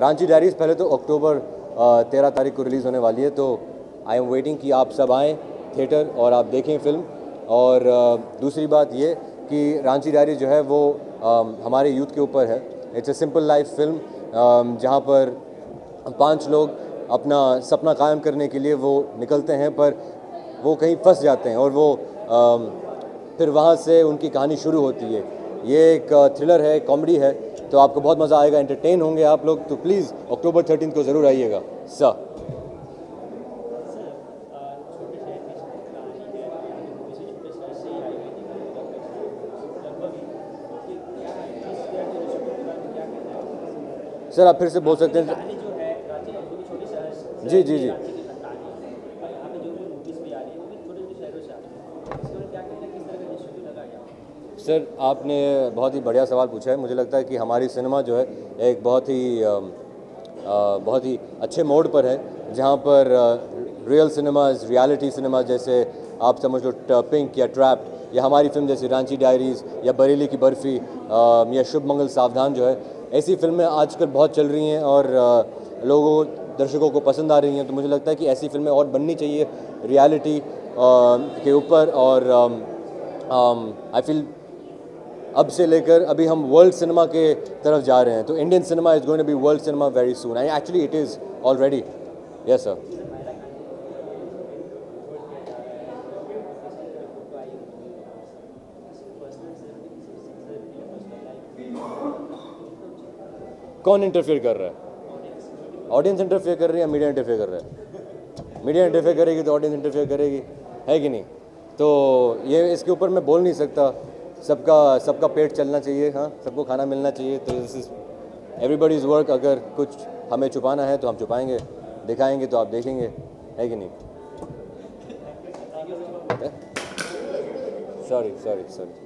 Ranchi diaries पहले तो अक्टूबर तेरह तारीख को रिलीज़ होने वाली है तो आई एम वेटिंग कि आप सब आएँ थिएटर और आप देखें फ़िल्म और दूसरी बात ये कि रांची डायरी जो है वो हमारे यूथ के ऊपर है. It's a simple life film जहाँ पर पाँच लोग अपना सपना कायम करने के लिए वो निकलते हैं, पर वो कहीं फंस जाते हैं और वो फिर वहाँ से उनकी कहानी शुरू होती है. ये एक थ्रिलर है कॉमेडी है तो आपको बहुत मज़ा आएगा एंटरटेन होंगे आप लोग तो प्लीज़ अक्टूबर थर्टीन को ज़रूर आइएगा। सर सर आप फिर से बोल सकते हैं। जी जी जी। सर, आपने बहुत ही बढ़िया सवाल पूछा है। मुझे लगता है कि हमारी सिनेमा जो है, एक बहुत ही बहुत ही अच्छे मोड पर है, जहाँ पर रियल सिनेमाज रियलिटी सिनेमा जैसे आप समझ लो पिंक या ट्रैप या हमारी फ़िल्म जैसे रांची डायरीज़ या बरेली की बर्फ़ी या शुभ मंगल सावधान जो है, ऐसी फ़िल्में आजकल बहुत चल रही हैं और लोगों, दर्शकों को पसंद आ रही हैं। तो मुझे लगता है कि ऐसी फ़िल्में और बननी चाहिए रियलिटी के ऊपर और आई फील अब से लेकर अभी हम वर्ल्ड सिनेमा के तरफ़ जा रहे हैं तो Indian cinema is going to be world cinema very soon and actually it is already yes sir कौन इंटरफेयर कर रहा है? ऑडियंस इंटरफेयर कर रही है मीडिया इंटरफेयर कर रहा है? मीडिया इंटरफेयर करेगी तो ऑडियंस इंटरफेयर करेगी, है कि नहीं? तो ये इसके ऊपर मैं बोल नहीं सकता। सबका सबका पेट चलना चाहिए हाँ सबको खाना मिलना चाहिए तो दिस इज़ एवरीबडीज़ वर्क अगर कुछ हमें छुपाना है तो हम छुपाएँगे, दिखाएँगे तो आप देखेंगे है कि नहीं? Sorry sorry sorry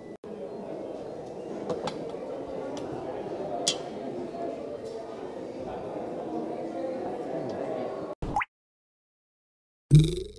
you